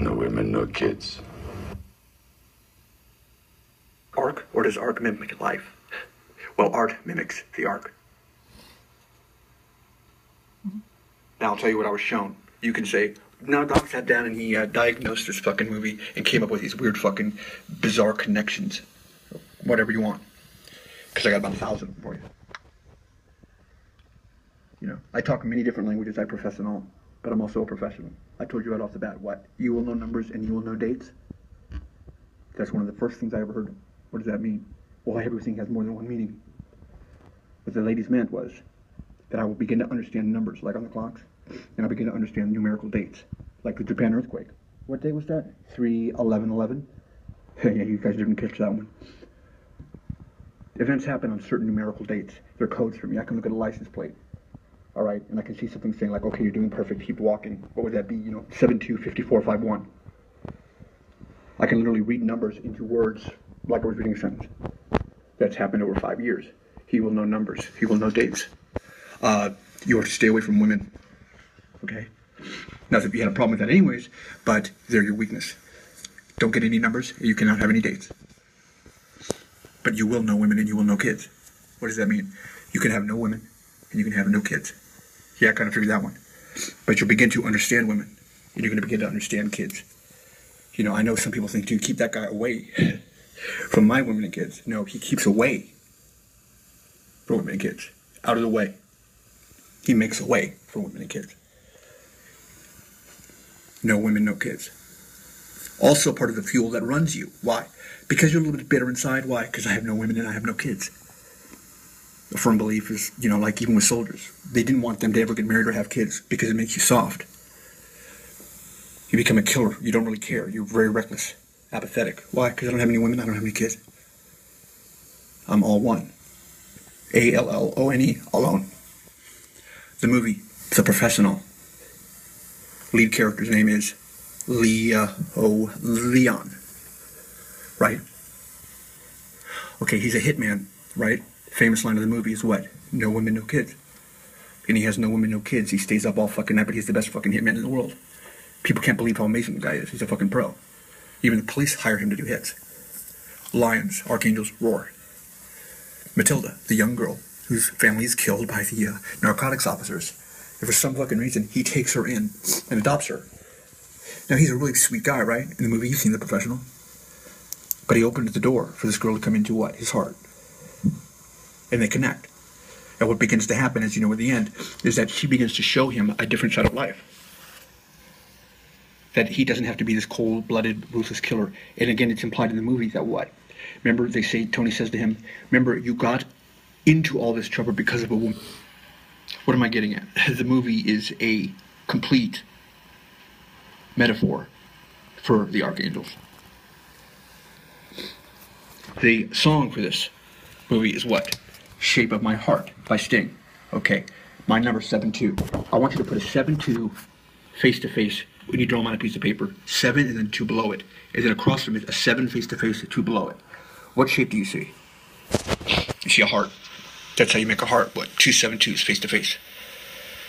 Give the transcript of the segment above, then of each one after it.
No women, no kids. Ark, or does Ark mimic life? Well, art mimics the Ark. Now I'll tell you what I was shown. You can say, now Doc sat down and he uh, diagnosed this fucking movie and came up with these weird fucking bizarre connections. Whatever you want. Because I got about a thousand for you. You know, I talk many different languages. I profess in all, but I'm also a professional. I told you right off the bat. What? You will know numbers and you will know dates. That's one of the first things I ever heard. What does that mean? Well, everything has more than one meaning. What the ladies meant was that I will begin to understand numbers, like on the clocks, and I begin to understand numerical dates, like the Japan earthquake. What day was that? 3 11 11? yeah, you guys didn't catch that one. Events happen on certain numerical dates. They're codes for me. I can look at a license plate all right, and I can see something saying like, okay, you're doing perfect, keep walking. What would that be? You know, 725451. I can literally read numbers into words like I was reading a sentence. That's happened over five years. He will know numbers. He will know dates. Uh, you are to stay away from women. Okay? Not that you had a problem with that anyways, but they're your weakness. Don't get any numbers. You cannot have any dates. But you will know women and you will know kids. What does that mean? You can have no women and you can have no kids. Yeah, I kind of figured that one. But you'll begin to understand women, and you're going to begin to understand kids. You know, I know some people think, dude, keep that guy away from my women and kids. No, he keeps away from women and kids, out of the way. He makes a way for women and kids. No women, no kids. Also part of the fuel that runs you. Why? Because you're a little bit bitter inside. Why? Because I have no women and I have no kids a firm belief is, you know, like even with soldiers, they didn't want them to ever get married or have kids because it makes you soft. You become a killer. You don't really care. You're very reckless, apathetic. Why? Because I don't have any women. I don't have any kids. I'm all one. A L L O N E, alone. The movie, The Professional. Lead character's name is Leo Leon. Right? Okay, he's a hitman, right? Famous line of the movie is what? No women, no kids. And he has no women, no kids. He stays up all fucking night, but he's the best fucking hitman in the world. People can't believe how amazing the guy is. He's a fucking pro. Even the police hire him to do hits. Lions, archangels, roar. Matilda, the young girl whose family is killed by the uh, narcotics officers. And for some fucking reason, he takes her in and adopts her. Now, he's a really sweet guy, right? In the movie, you've seen The Professional. But he opened the door for this girl to come into what? His heart and they connect. And what begins to happen, as you know, at the end, is that she begins to show him a different side of life. That he doesn't have to be this cold-blooded, ruthless killer. And again, it's implied in the movie that what? Remember, they say Tony says to him, "Remember, you got into all this trouble because of a woman." What am I getting at? The movie is a complete metaphor for the archangels. The song for this movie is what? Shape of My Heart by Sting. Okay, my number 7-2. I want you to put a 7-2 face-to-face when you draw them on a piece of paper. 7 and then 2 below it. And then across from it, a 7 face-to-face, 2 below it. What shape do you see? You see a heart. That's how you make a heart. What? Two seven twos face-to-face.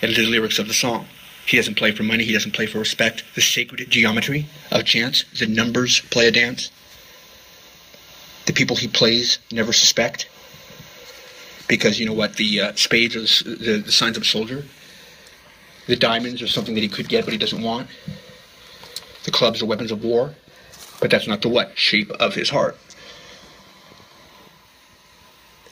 And the lyrics of the song. He doesn't play for money. He doesn't play for respect. The sacred geometry of chance. The numbers play a dance. The people he plays never suspect because you know what the uh, spades are the, the, the signs of a soldier. The diamonds are something that he could get but he doesn't want. The clubs are weapons of war, but that's not the what shape of his heart.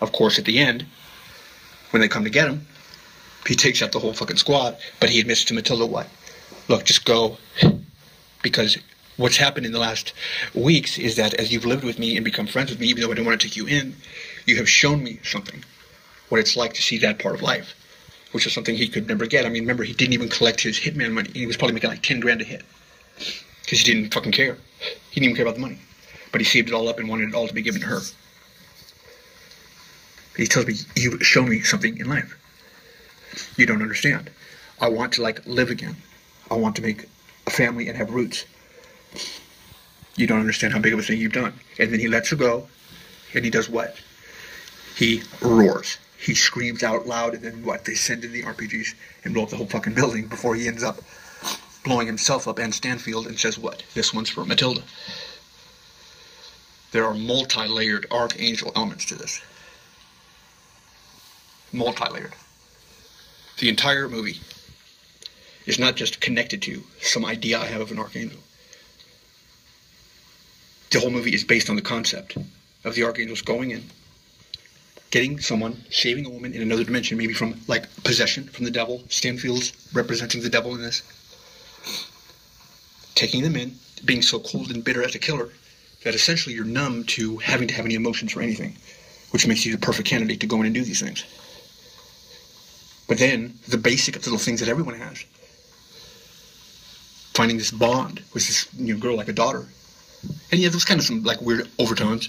Of course, at the end, when they come to get him, he takes out the whole fucking squad, but he admits to Matilda what? Look, just go. Because what's happened in the last weeks is that as you've lived with me and become friends with me, even though I didn't want to take you in, you have shown me something what it's like to see that part of life, which is something he could never get. I mean, remember, he didn't even collect his hitman money. He was probably making like 10 grand a hit because he didn't fucking care. He didn't even care about the money. But he saved it all up and wanted it all to be given to her. He tells me, You show me something in life. You don't understand. I want to like live again. I want to make a family and have roots. You don't understand how big of a thing you've done. And then he lets her go, and he does what? He roars he screams out loud, and then what? They send in the RPGs and blow up the whole fucking building before he ends up blowing himself up and Stanfield and says, What? This one's for Matilda. There are multi layered archangel elements to this. Multi layered. The entire movie is not just connected to some idea I have of an archangel. The whole movie is based on the concept of the archangels going in, getting someone, saving a woman in another dimension, maybe from like possession from the devil. Stanfield's representing the devil in this. Taking them in, being so cold and bitter as a killer that essentially you're numb to having to have any emotions for anything, which makes you the perfect candidate to go in and do these things. But then the basic little things that everyone has. Finding this bond with this you know, girl like a daughter. And yeah, there's kind of some like weird overtones.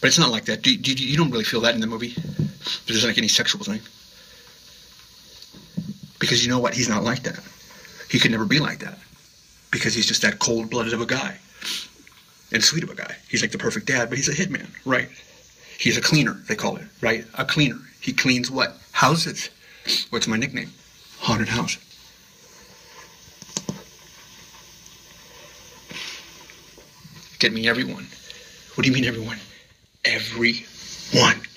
But it's not like that. Do, do, you don't really feel that in the movie. There's like any sexual thing. Because you know what? He's not like that. He could never be like that. Because he's just that cold blooded of a guy and sweet of a guy. He's like the perfect dad, but he's a hitman, right? He's a cleaner, they call it, right? A cleaner. He cleans what? Houses. What's my nickname? Haunted house. Get me everyone. What do you mean everyone? Everyone.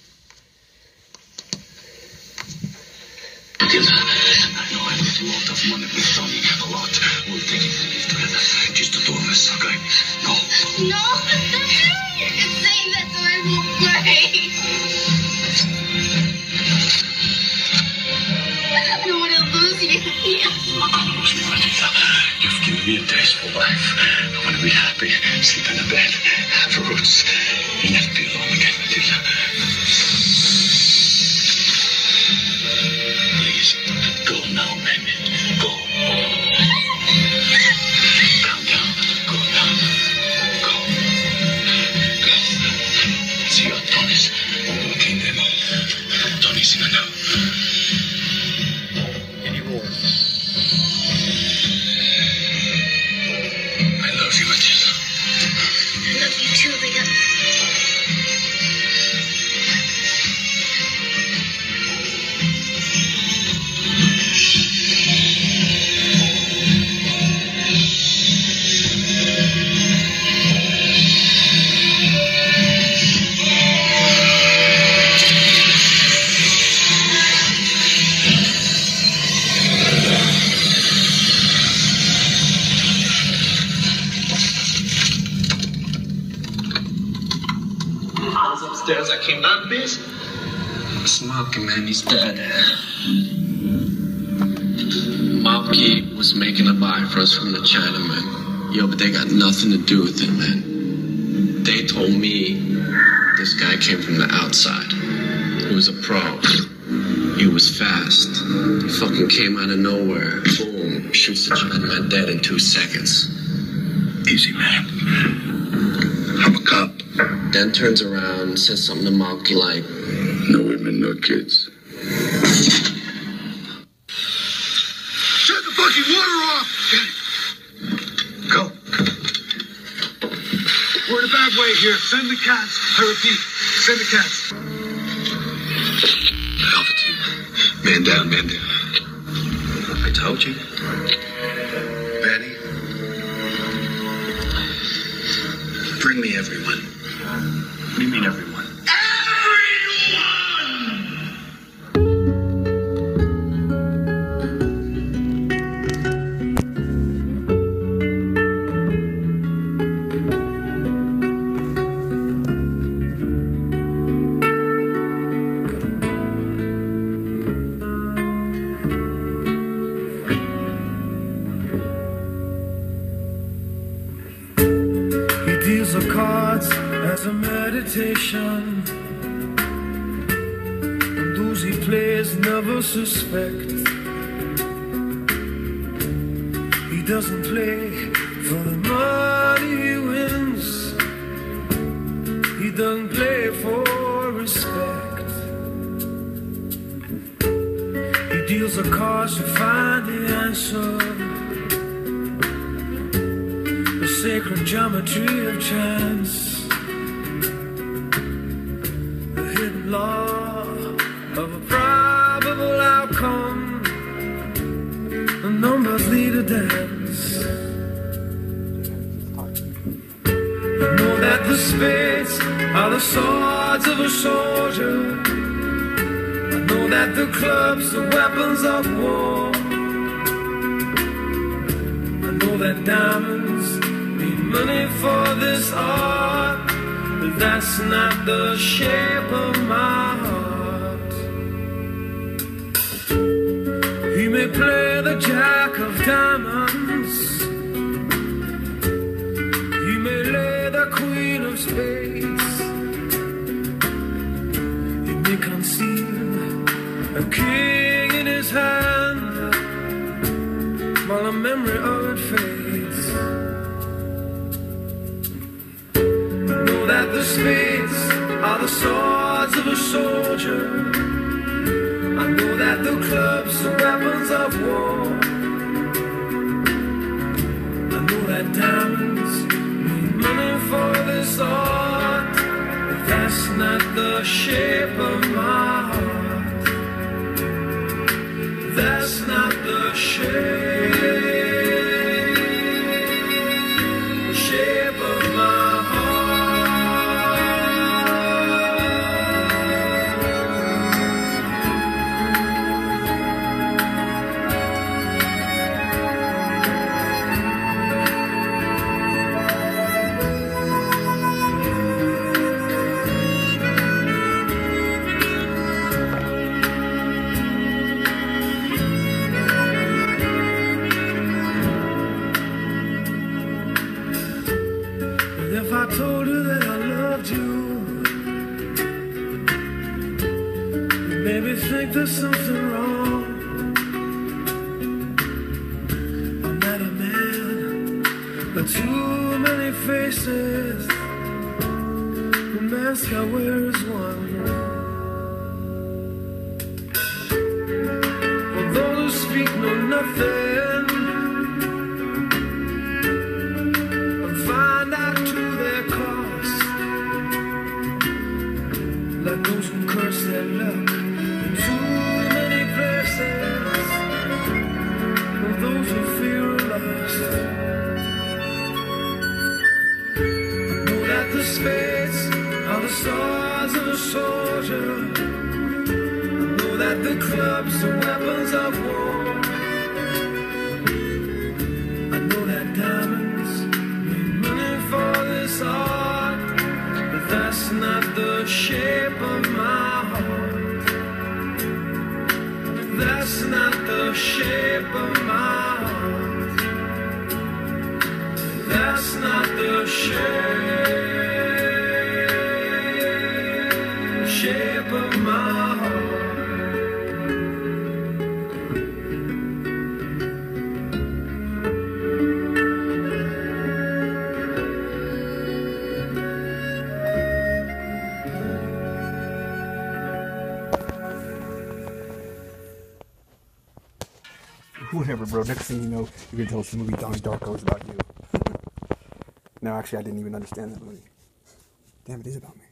Be happy, sleep in a bed, have roots, and never be alone again, Matilda. Upstairs. I came down, man, he's dead. Malky was making a buy for us from the Chinaman. Yo, but they got nothing to do with it, man. They told me this guy came from the outside. He was a pro. He was fast. He fucking came out of nowhere. Boom. Shoots the Chinaman dead in two seconds. Easy, man. I'm a cop. Then turns around, and says something to Malky like, No women, no kids. Shut the fucking water off! Go. We're in a bad way here. Send the cats. I repeat, send the cats. Alpha team. Man down, man down. I told you. Betty. Bring me everyone. You mean, everyone? And those he plays never suspect. He doesn't play for the money he wins. He doesn't play for respect. He deals the cards to find the answer the sacred geometry of chance, law of a probable outcome. The numbers lead a dance. Know that the spades are the swords of a soldier. I know that the clubs are weapons of war. I know that diamonds mean money for this art that's not the shape of my heart. He may play the jack of diamonds. He may lay the queen of spades. He may conceal a king in his hand while a memory of it fades. That spades are the swords of a soldier. I know that the clubs are weapons of war. I know that diamonds need money for this art, but that's not the shape of my heart. That's not the shape, maybe think there's something wrong. I'm not a man, but too many faces. The mask I wear is one. For those who speak know nothing. and find out to their cost. Like those who curse their luck spades are the swords of a soldier. Know that the clubs are weapons of war. I know that diamonds need money for this art, but that's not the shape shape of my heart. That's not the shape, Whatever, bro. Next thing you know, you're gonna tell us the movie Donnie Darko is about you. no, actually, I didn't even understand that movie. Damn, it is about me.